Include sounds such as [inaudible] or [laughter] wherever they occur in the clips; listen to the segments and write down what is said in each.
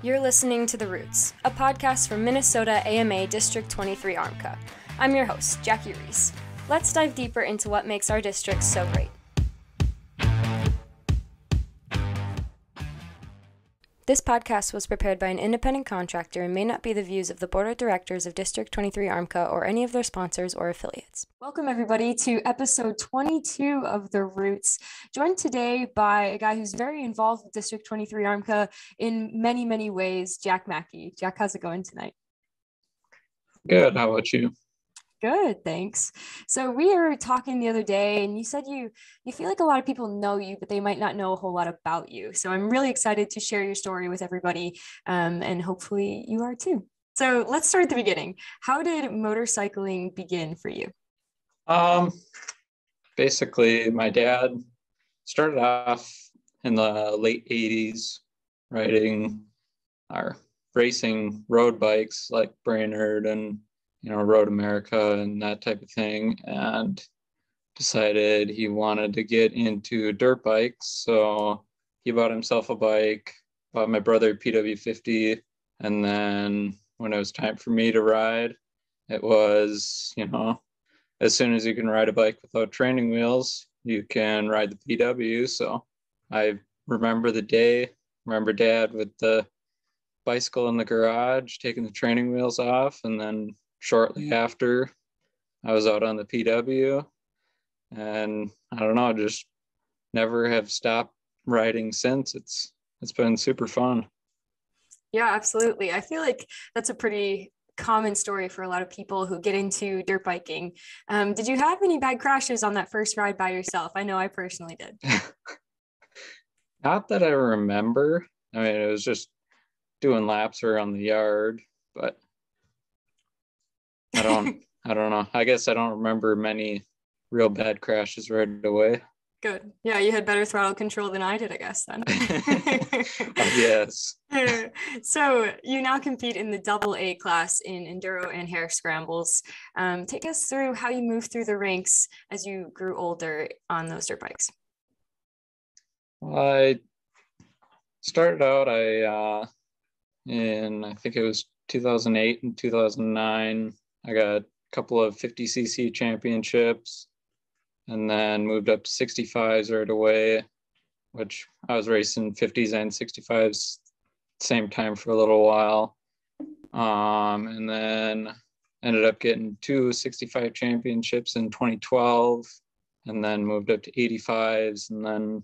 You're listening to The Roots, a podcast from Minnesota AMA District 23 ARMCA. I'm your host, Jackie Reese. Let's dive deeper into what makes our district so great. This podcast was prepared by an independent contractor and may not be the views of the Board of Directors of District 23 ARMCA or any of their sponsors or affiliates. Welcome, everybody, to episode 22 of The Roots. Joined today by a guy who's very involved with District 23 ARMCA in many, many ways, Jack Maki. Jack, how's it going tonight? Good. How about you? Good, thanks. So we were talking the other day and you said you you feel like a lot of people know you, but they might not know a whole lot about you. So I'm really excited to share your story with everybody um, and hopefully you are too. So let's start at the beginning. How did motorcycling begin for you? Um, basically, my dad started off in the late 80s riding or racing road bikes like Brainerd and you know, Road America and that type of thing, and decided he wanted to get into dirt bikes. So he bought himself a bike, bought my brother a PW50, and then when it was time for me to ride, it was, you know, as soon as you can ride a bike without training wheels, you can ride the PW. So I remember the day, remember dad with the bicycle in the garage, taking the training wheels off, and then shortly after I was out on the PW. And I don't know, just never have stopped riding since. It's it's been super fun. Yeah, absolutely. I feel like that's a pretty common story for a lot of people who get into dirt biking. Um, did you have any bad crashes on that first ride by yourself? I know I personally did. [laughs] Not that I remember. I mean, it was just doing laps around the yard, but I don't I don't know. I guess I don't remember many real bad crashes right away. Good. Yeah, you had better throttle control than I did, I guess then. [laughs] yes. [laughs] so you now compete in the double A class in enduro and hare scrambles. Um, take us through how you moved through the ranks as you grew older on those dirt bikes. I started out I uh, in I think it was 2008 and 2009 I got a couple of 50cc championships and then moved up to 65s right away, which I was racing 50s and 65s same time for a little while. Um, and then ended up getting two 65 championships in 2012 and then moved up to 85s and then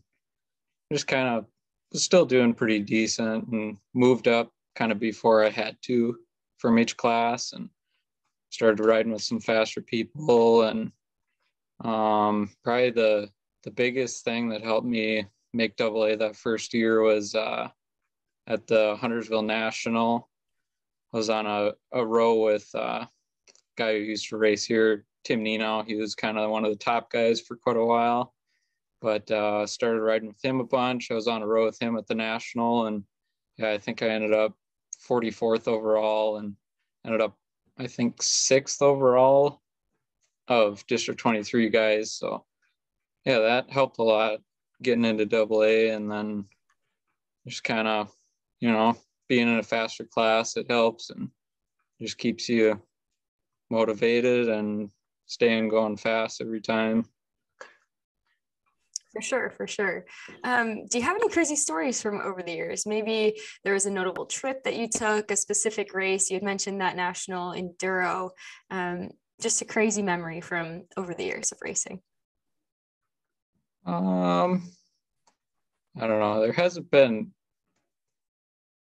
just kind of was still doing pretty decent and moved up kind of before I had to from each class and started riding with some faster people and um, probably the the biggest thing that helped me make double A that first year was uh, at the Huntersville National. I was on a, a row with uh, a guy who used to race here, Tim Nino. He was kind of one of the top guys for quite a while, but uh, started riding with him a bunch. I was on a row with him at the National, and yeah, I think I ended up 44th overall and ended up I think sixth overall of District 23 guys. So yeah, that helped a lot getting into double A and then just kind of, you know, being in a faster class, it helps and just keeps you motivated and staying going fast every time. For sure, for sure. Um, do you have any crazy stories from over the years? Maybe there was a notable trip that you took, a specific race. You had mentioned that national enduro. Um, just a crazy memory from over the years of racing. Um, I don't know. There hasn't been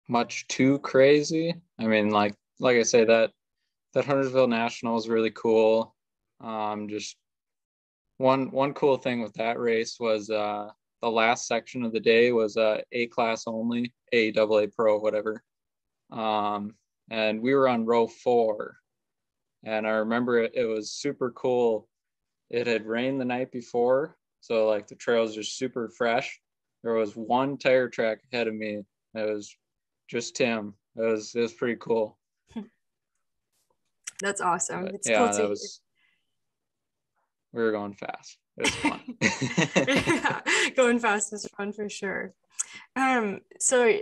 much too crazy. I mean, like like I say that that Huntersville National is really cool. Um, just one one cool thing with that race was uh, the last section of the day was uh, A class only, A double A pro, whatever. Um, and we were on row four, and I remember it, it was super cool. It had rained the night before, so like the trails are super fresh. There was one tire track ahead of me. It was just Tim. It was it was pretty cool. [laughs] That's awesome. It's yeah, cool that was we were going fast. It was fun. [laughs] yeah, going fast is fun for sure. Um, so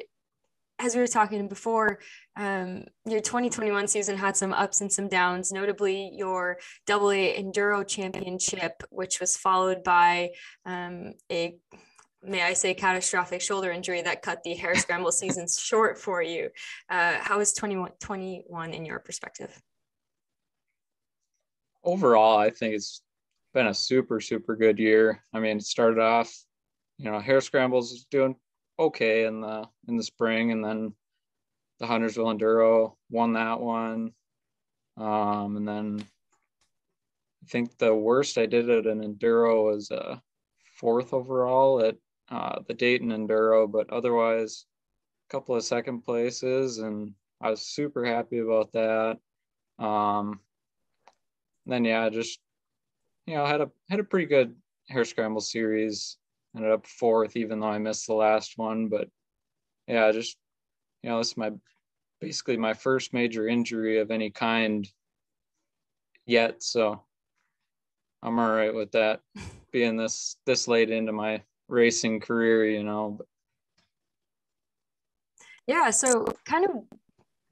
as we were talking before, um, your 2021 season had some ups and some downs, notably your double A enduro championship, which was followed by um, a may I say, catastrophic shoulder injury that cut the hare scramble season [laughs] short for you. Uh, how was 2021 in your perspective? Overall, I think it's been a super, super good year. I mean, it started off, you know, hare scrambles is doing okay in the in the spring, and then the Huntersville Enduro won that one. Um, and then I think the worst I did at an enduro was a fourth overall at uh, the Dayton Enduro, but otherwise a couple of second places, and I was super happy about that. Um, then yeah, just you know had a had a pretty good hare scramble series. Ended up fourth, even though I missed the last one. But yeah, just you know, this is my basically my first major injury of any kind yet. So I'm all right with that [laughs] being this this late into my racing career, you know. Yeah, so kind of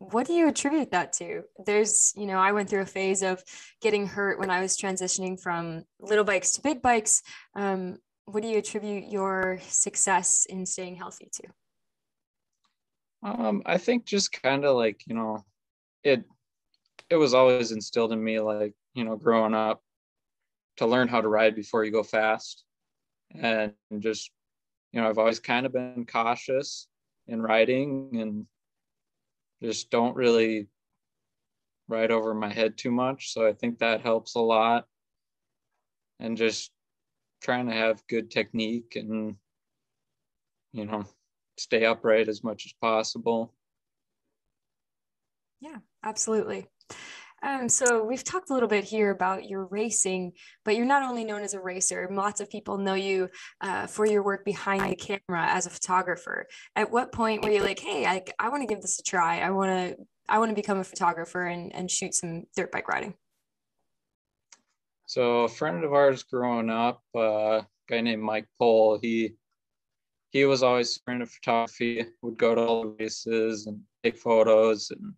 what do you attribute that to? There's, you know, I went through a phase of getting hurt when I was transitioning from little bikes to big bikes. Um, what do you attribute your success in staying healthy to? Um, I think just kind of like, you know, it it was always instilled in me like, you know, growing up to learn how to ride before you go fast. And just, you know, I've always kind of been cautious in riding and just don't really ride over my head too much. So I think that helps a lot. And just trying to have good technique and, you know, stay upright as much as possible. Yeah, absolutely. Um, so we've talked a little bit here about your racing, but you're not only known as a racer. Lots of people know you uh, for your work behind the camera as a photographer. At what point were you like, "Hey, I, I want to give this a try. I want to I want to become a photographer and and shoot some dirt bike riding"? So a friend of ours growing up, uh, a guy named Mike Pohl, he he was always into photography. Would go to all the races and take photos and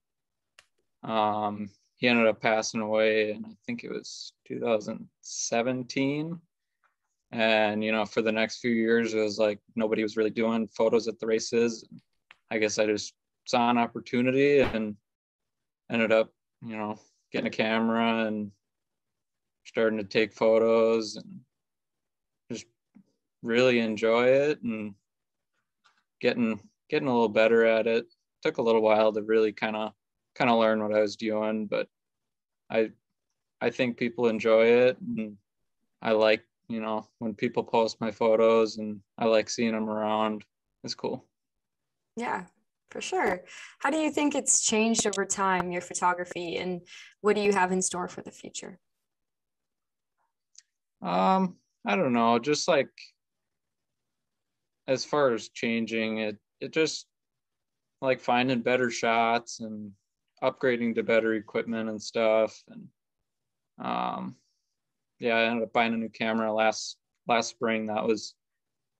um, he ended up passing away and I think it was 2017. And you know, for the next few years, it was like nobody was really doing photos at the races. I guess I just saw an opportunity and ended up, you know, getting a camera and starting to take photos and just really enjoy it and getting getting a little better at it. Took a little while to really kind of kind of learn what I was doing, but I I think people enjoy it and I like, you know, when people post my photos and I like seeing them around. It's cool. Yeah, for sure. How do you think it's changed over time, your photography, and what do you have in store for the future? Um, I don't know, just like as far as changing it, it just like finding better shots and upgrading to better equipment and stuff. And um, yeah, I ended up buying a new camera last last spring. That was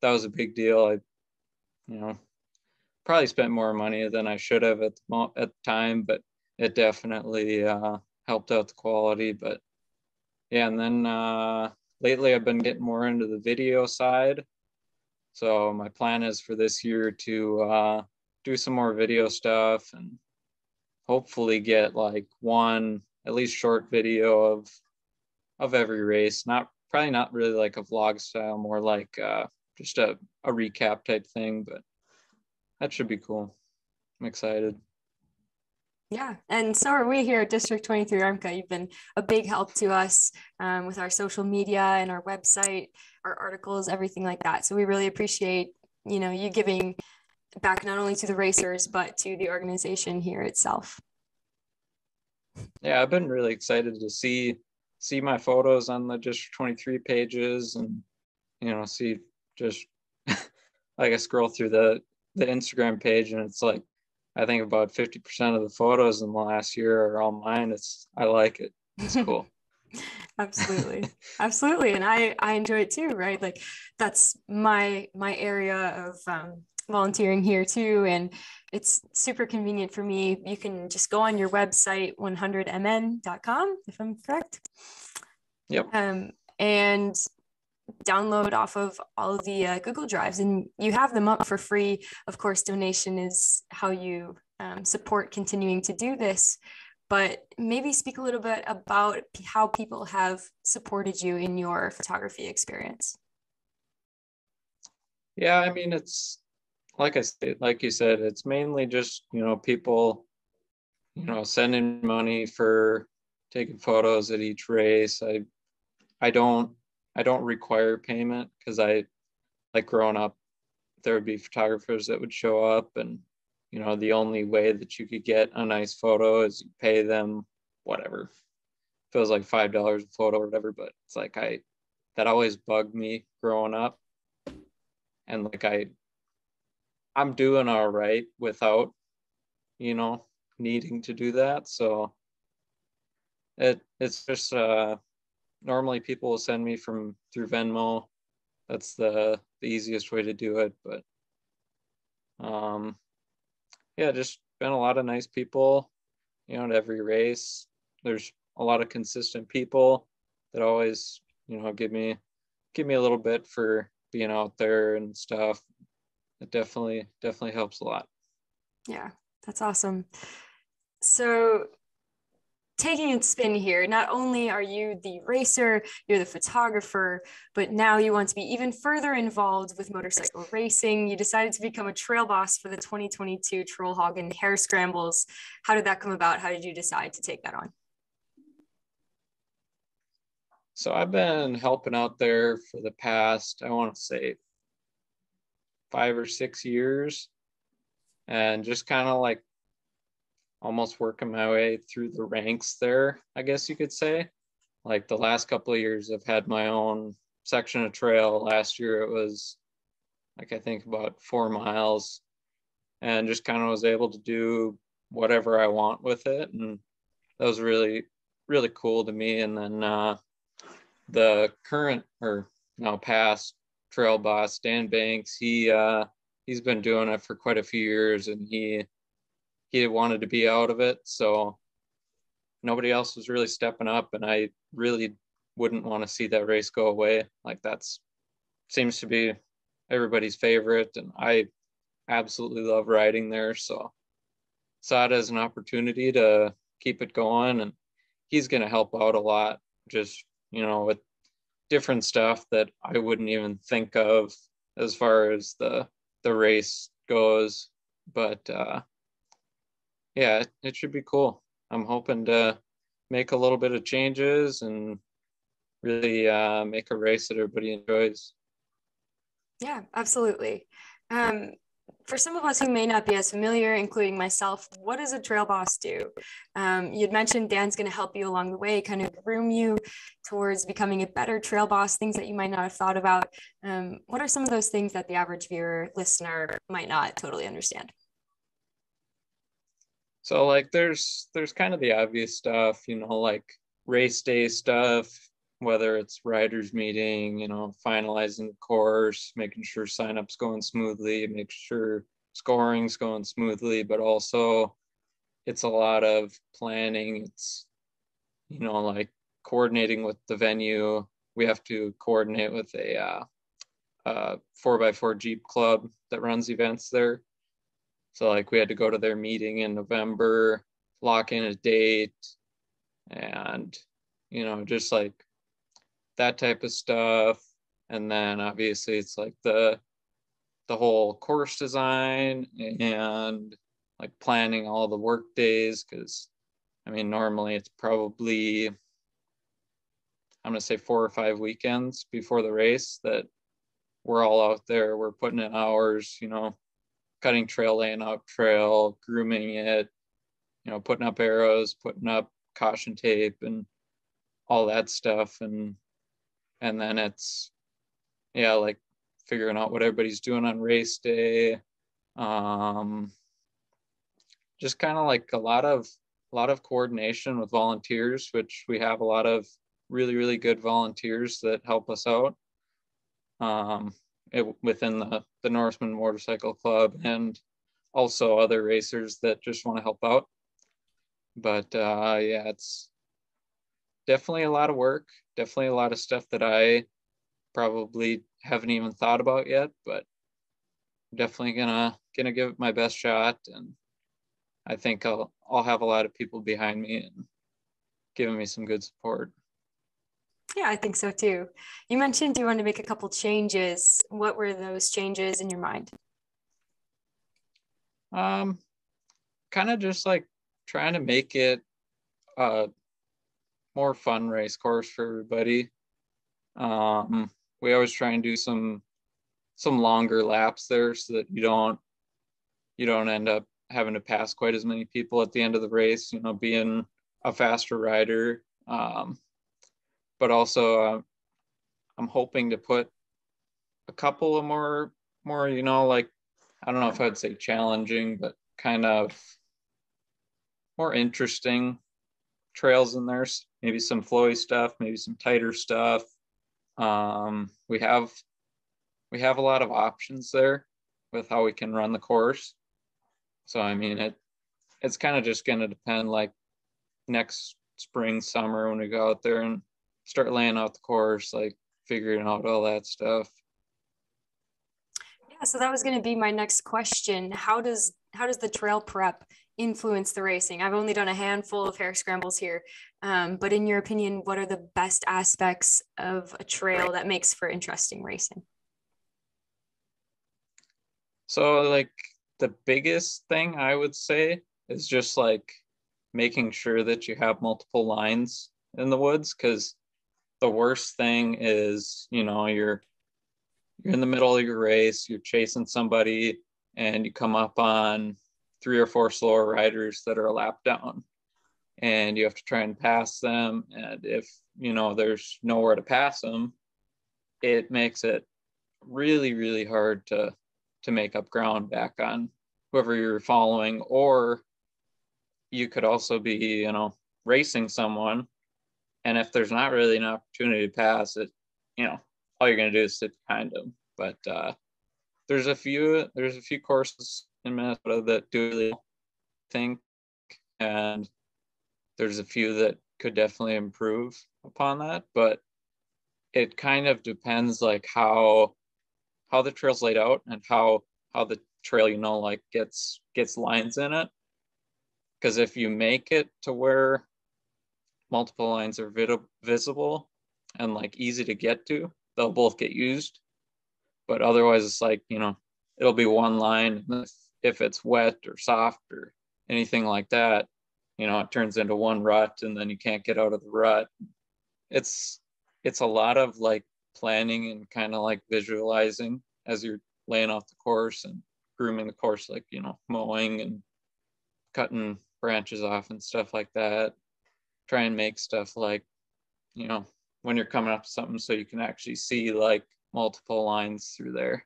that was a big deal. I, you know, probably spent more money than I should have at the at the time, but it definitely uh, helped out the quality. But yeah, and then uh, lately I've been getting more into the video side. So my plan is for this year to uh, do some more video stuff and hopefully get like one at least short video of of every race not probably not really like a vlog style more like uh just a, a recap type thing but that should be cool i'm excited yeah, and so are we here at District 23 ARMCA. You've been a big help to us um, with our social media and our website, our articles, everything like that. So we really appreciate, you know, you giving back not only to the racers but to the organization here itself. Yeah i've been really excited to see see my photos on the district 23 pages and you know see just [laughs] like i scroll through the the instagram page and it's like i think about 50% of the photos in the last year are all mine. It's i like it. It's [laughs] cool. Absolutely. [laughs] Absolutely. And i i enjoy it too right? Like that's my my area of um volunteering here too. And it's super convenient for me. You can just go on your website, 1hundredmn.com, if I'm correct. Yep. Um, and download off of all of the uh, Google Drives, and you have them up for free. Of course, donation is how you um, support continuing to do this. But maybe speak a little bit about how people have supported you in your photography experience. Yeah, I mean, it's like I said, like you said, it's mainly just you know people, you know, sending money for taking photos at each race. I, I don't, I don't require payment because I, like growing up, there would be photographers that would show up, and you know, the only way that you could get a nice photo is you pay them whatever. Feels like five dollars a photo or whatever, but it's like I, that always bugged me growing up and like I I'm doing all right without you know needing to do that. So it it's just uh normally people will send me from through Venmo. That's the the easiest way to do it but um yeah just been a lot of nice people you know at every race. There's a lot of consistent people that always you know give me give me a little bit for being out there and stuff it definitely definitely helps a lot. Yeah that's awesome. So taking a spin here not only are you the racer you're the photographer but now you want to be even further involved with motorcycle racing. You decided to become a trail boss for the 2022 Trollhaugen hare scrambles. How did that come about? How did you decide to take that on? So I've been helping out there for the past, I want to say, five or six years, and just kind of like almost working my way through the ranks there, I guess you could say. Like the last couple of years, I've had my own section of trail. Last year, it was like I think about four miles, and just kind of was able to do whatever I want with it. And that was really, really cool to me. And then, uh, the current or now past trail boss Dan Banks, he uh, he's been doing it for quite a few years, and he he wanted to be out of it, so nobody else was really stepping up, and I really wouldn't want to see that race go away. Like that's seems to be everybody's favorite, and I absolutely love riding there, so saw it as an opportunity to keep it going, and he's going to help out a lot just you know, with different stuff that I wouldn't even think of as far as the the race goes. But uh, yeah, it, it should be cool. I'm hoping to make a little bit of changes and really uh, make a race that everybody enjoys. Yeah, absolutely. Um, for some of us who may not be as familiar, including myself, what does a trail boss do? Um, you'd mentioned Dan's going to help you along the way, kind of groom you towards becoming a better trail boss, things that you might not have thought about. Um, what are some of those things that the average viewer, listener might not totally understand? So like there's there's kind of the obvious stuff, you know, like race day stuff, whether it's riders meeting, you know, finalizing the course, making sure signups going smoothly, make sure scoring's going smoothly, but also it's a lot of planning. It's, you know, like coordinating with the venue. We have to coordinate with a uh, uh, four by four Jeep club that runs events there. So like we had to go to their meeting in November, lock in a date, and you know, just like that type of stuff. And then obviously it's like the the whole course design and like planning all the work days because I mean normally it's probably I'm gonna say four or five weekends before the race that we're all out there, we're putting in hours, you know, cutting trail, laying out trail, grooming it, you know, putting up arrows, putting up caution tape and all that stuff. And and then it's yeah like figuring out what everybody's doing on race day um just kind of like a lot of a lot of coordination with volunteers which we have a lot of really really good volunteers that help us out um it, within the the Norsemen Motorcycle Club and also other racers that just want to help out. But uh, yeah, it's definitely a lot of work. Definitely a lot of stuff that I probably haven't even thought about yet, but I'm definitely gonna gonna give it my best shot and I think I'll I'll have a lot of people behind me and giving me some good support. Yeah, I think so too. You mentioned you wanted to make a couple changes. What were those changes in your mind? Um, kind of just like trying to make it a more fun race course for everybody. Um, we always try and do some some longer laps there so that you don't you don't end up having to pass quite as many people at the end of the race. You know, being a faster rider. Um, but also, uh, I'm hoping to put a couple of more, more, you know, like I don't know if I'd say challenging, but kind of more interesting trails in there. Maybe some flowy stuff, maybe some tighter stuff. Um, we have we have a lot of options there with how we can run the course. So I mean it it's kind of just gonna depend like next spring, summer when we go out there and start laying out the course, like figuring out all that stuff. Yeah, so that was going to be my next question. How does how does the trail prep influence the racing? I've only done a handful of hare scrambles here, um, but in your opinion, what are the best aspects of a trail that makes for interesting racing? So, like the biggest thing I would say is just like making sure that you have multiple lines in the woods because the worst thing is you know you're you're in the middle of your race you're chasing somebody and you come up on three or four slower riders that are a lap down and you have to try and pass them and if you know there's nowhere to pass them it makes it really really hard to to make up ground back on whoever you're following or you could also be, you know, racing someone. And if there's not really an opportunity to pass it, you know, all you're going to do is sit behind them. But uh, there's a few, there's a few courses in Minnesota that do really think, and there's a few that could definitely improve upon that. But it kind of depends like how how the trail's laid out and how how the trail you know like gets gets lines in it because if you make it to where multiple lines are vid- visible and like easy to get to, they'll both get used. But otherwise, it's like, you know, it'll be one line. If it's wet or soft or anything like that, you know, it turns into one rut and then you can't get out of the rut. It's, it's a lot of like planning and kind of like visualizing as you're laying off the course and grooming the course, like, you know, mowing and cutting branches off and stuff like that. Try and make stuff like, you know, when you're coming up to something so you can actually see like multiple lines through there.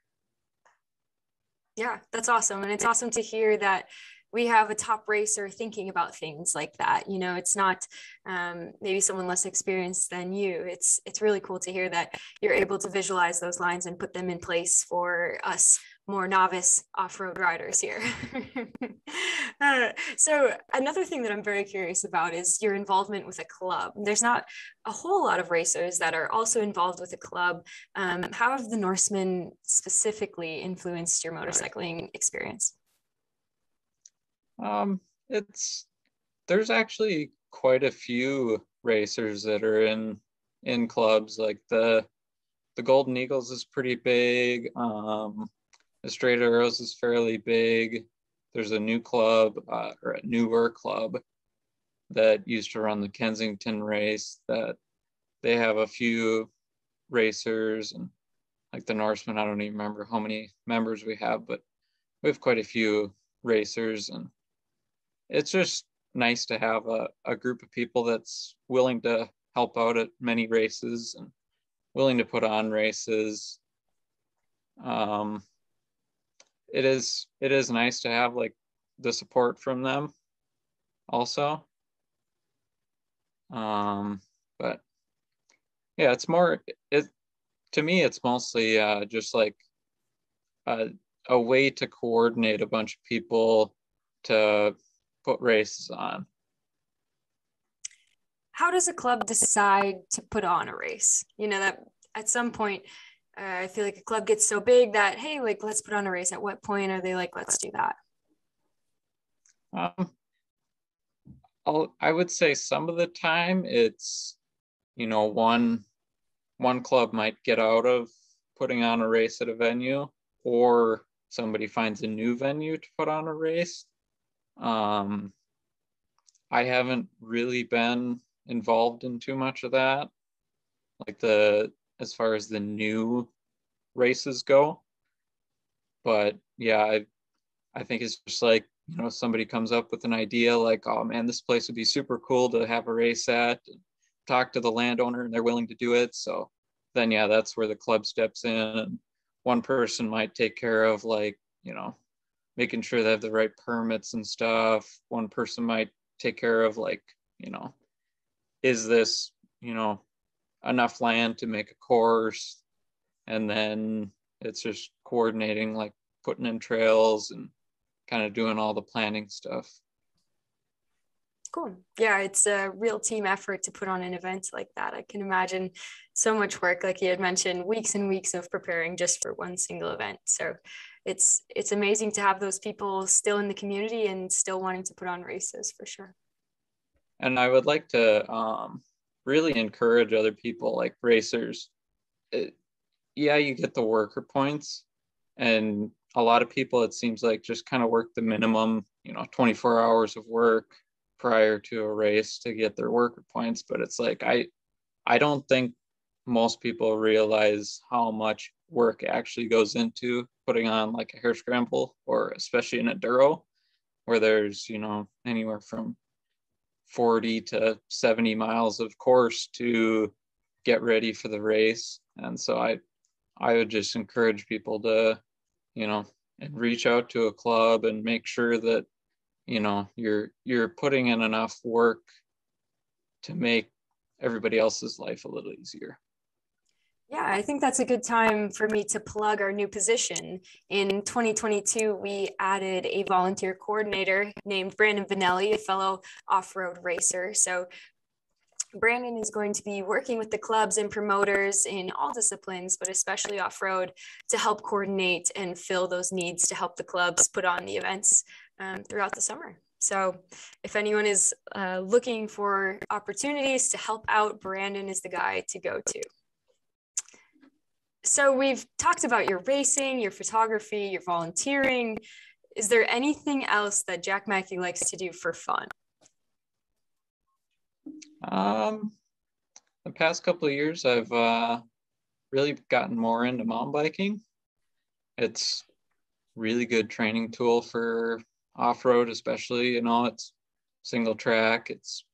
Yeah, that's awesome. And it's awesome to hear that we have a top racer thinking about things like that you know it's not um, maybe someone less experienced than you it's it's really cool to hear that you're able to visualize those lines and put them in place for us more novice off-road riders here. [laughs] uh, so another thing that I'm very curious about is your involvement with a club. There's not a whole lot of racers that are also involved with a club. Um, how have the Norsemen specifically influenced your motorcycling experience? Um, it's there's actually quite a few racers that are in in clubs like the the Golden Eagles is pretty big. Um, Straight Arrows is fairly big. There's a new club uh, or a newer club that used to run the Kensington race that they have a few racers and like the Norsemen. I don't even remember how many members we have, but we have quite a few racers and it's just nice to have a, a group of people that's willing to help out at many races and willing to put on races. Um, it is it is nice to have like the support from them also um but yeah it's more it to me it's mostly uh just like a, a way to coordinate a bunch of people to put races on. How does a club decide to put on a race? You know, that at some point, uh, I feel like a club gets so big that, hey, like, let's put on a race. At what point are they like, let's do that? Um, I'll, I would say some of the time it's, you know, one one club might get out of putting on a race at a venue, or somebody finds a new venue to put on a race. Um, I haven't really been involved in too much of that, like the as far as the new races go. But yeah, I I think it's just like you know somebody comes up with an idea like oh man this place would be super cool to have a race at talk to the landowner and they're willing to do it so then yeah that's where the club steps in and one person might take care of like you know making sure they have the right permits and stuff one person might take care of like you know is this you know enough land to make a course and then it's just coordinating like putting in trails and kind of doing all the planning stuff. Cool. Yeah, it's a real team effort to put on an event like that. I can imagine so much work, like you had mentioned, weeks and weeks of preparing just for one single event. So it's it's amazing to have those people still in the community and still wanting to put on races for sure. And I would like to um, really encourage other people like racers. It, yeah, you get the worker points, and a lot of people it seems like just kind of work the minimum you know 24 hours of work prior to a race to get their worker points but it's like i i don't think most people realize how much work actually goes into putting on like a hare scramble or especially an enduro where there's you know anywhere from 40 to 70 miles of course to get ready for the race and so i i would just encourage people to you know, and reach out to a club and make sure that, you know, you're you're putting in enough work to make everybody else's life a little easier. Yeah, I think that's a good time for me to plug our new position. In 2022, we added a volunteer coordinator named Brandon Vanelli, a fellow off road racer. So Brandon is going to be working with the clubs and promoters in all disciplines, but especially off road, to help coordinate and fill those needs to help the clubs put on the events um, throughout the summer. So, if anyone is uh, looking for opportunities to help out, Brandon is the guy to go to. So, we've talked about your racing, your photography, your volunteering. Is there anything else that Jack Maki likes to do for fun? Um, the past couple of years, I've uh, really gotten more into mountain biking. It's really good training tool for off road, especially. You know, it's single track. It's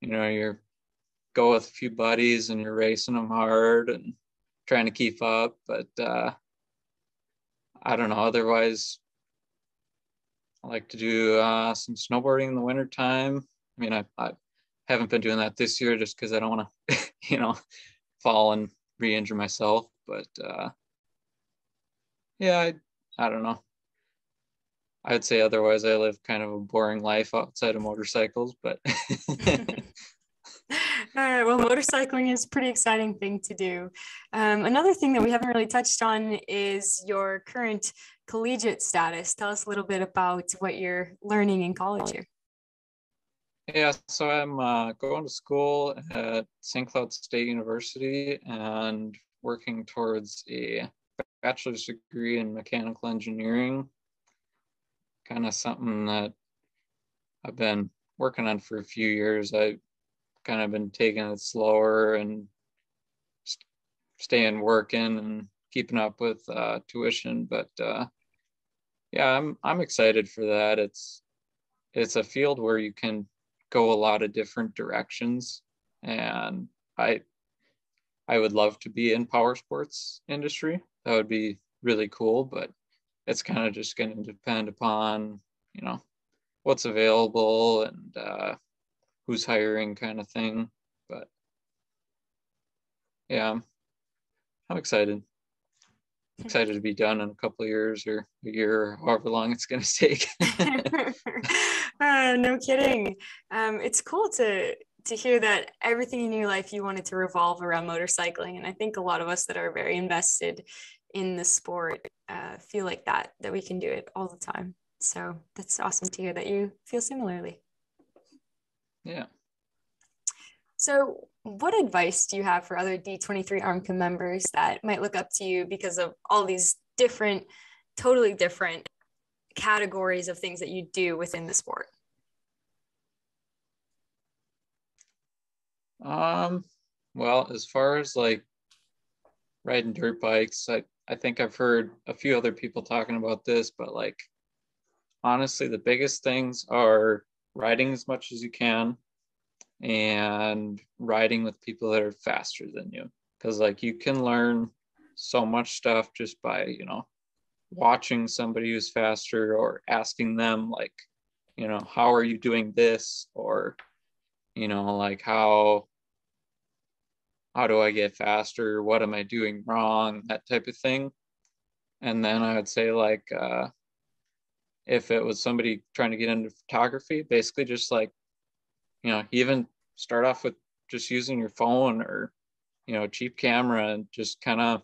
you know you're go with a few buddies and you're racing them hard and trying to keep up. But uh, I don't know. Otherwise, I like to do uh, some snowboarding in the wintertime. I mean, I, I haven't been doing that this year just because I don't want to, [laughs] you know, fall and re-injure myself. But uh, yeah, I, I don't know. I'd say otherwise I live kind of a boring life outside of motorcycles, but. [laughs] [laughs] All right. Well, motorcycling is a pretty exciting thing to do. Um, another thing that we haven't really touched on is your current collegiate status. Tell us a little bit about what you're learning in college here. Yeah, so I'm uh, going to school at St. Cloud State University and working towards a bachelor's degree in mechanical engineering. Kind of something that I've been working on for a few years. I've kind of been taking it slower and staying working and keeping up with uh, tuition. But uh, yeah, I'm I'm excited for that. It's it's a field where you can go a lot of different directions and i i would love to be in power sports industry that would be really cool but it's kind of just going to depend upon you know what's available and uh, who's hiring kind of thing but yeah i'm excited excited to be done in a couple of years or a year or however long it's going [laughs] to take. [laughs] uh, no kidding. Um, it's cool to to hear that everything in your life you wanted to revolve around motorcycling, and I think a lot of us that are very invested in the sport uh, feel like that that we can do it all the time. So that's awesome to hear that you feel similarly. Yeah. So, what advice do you have for other D23 ARMCA members that might look up to you because of all these different, totally different categories of things that you do within the sport? Um, well, as far as like riding dirt bikes, I, I think I've heard a few other people talking about this, but like honestly, the biggest things are riding as much as you can and riding with people that are faster than you. Cause like you can learn so much stuff just by, you know, watching somebody who's faster or asking them like, you know, how are you doing this? Or, you know, like how how do I get faster? What am I doing wrong? That type of thing. And then I would say like uh if it was somebody trying to get into photography, basically just like, you know, even start off with just using your phone or, you know, cheap camera and just kind of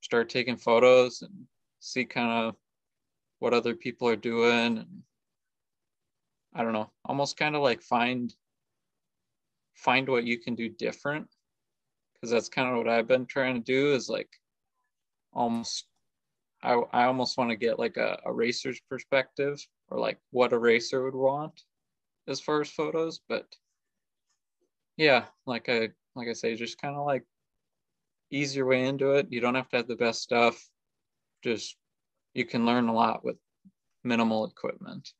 start taking photos and see kind of what other people are doing. And I don't know, almost kind of like find find what you can do different because that's kind of what I've been trying to do is like almost I, I almost want to get like a, a racer's perspective or like what a racer would want as far as photos. But yeah, like I like I say, just kind of like ease your way into it. You don't have to have the best stuff. Just you can learn a lot with minimal equipment.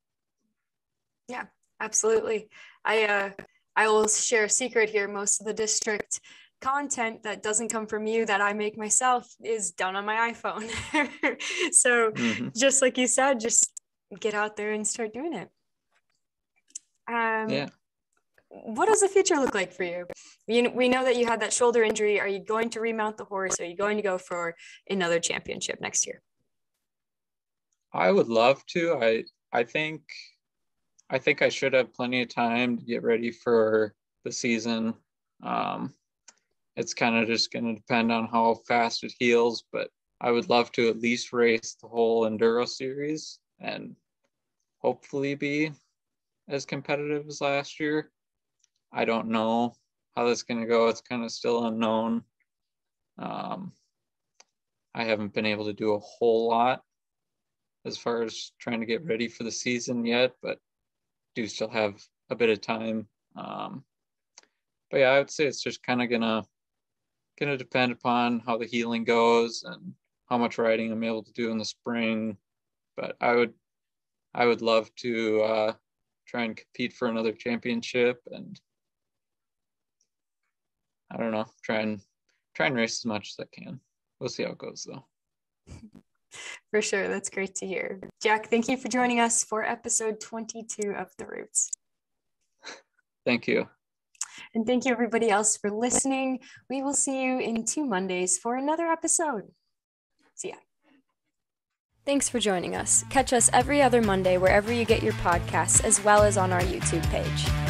Yeah, absolutely. I uh I will share a secret here. Most of the district content that doesn't come from you that I make myself is done on my iPhone. [laughs] so mm-hmm. just like you said, just get out there and start doing it. Um, yeah. What does the future look like for you? you? We know that you had that shoulder injury. Are you going to remount the horse? Are you going to go for another championship next year? I would love to. I I think I think I should have plenty of time to get ready for the season. Um, it's kind of just going to depend on how fast it heals, but I would love to at least race the whole Enduro series and hopefully be as competitive as last year. I don't know how that's going to go. It's kind of still unknown. Um, I haven't been able to do a whole lot as far as trying to get ready for the season yet, but do still have a bit of time. Um, but yeah, I would say it's just kind of gonna going to depend upon how the healing goes and how much riding I'm able to do in the spring. But I would, I would love to uh, try and compete for another championship and I don't know, try and try and race as much as I can. We'll see how it goes though. [laughs] For sure. That's great to hear. Jack, thank you for joining us for episode 22 of The Roots. [laughs] Thank you. And thank you, everybody else, for listening. We will see you in two Mondays for another episode. See ya. Thanks for joining us. Catch us every other Monday wherever you get your podcasts, as well as on our YouTube page.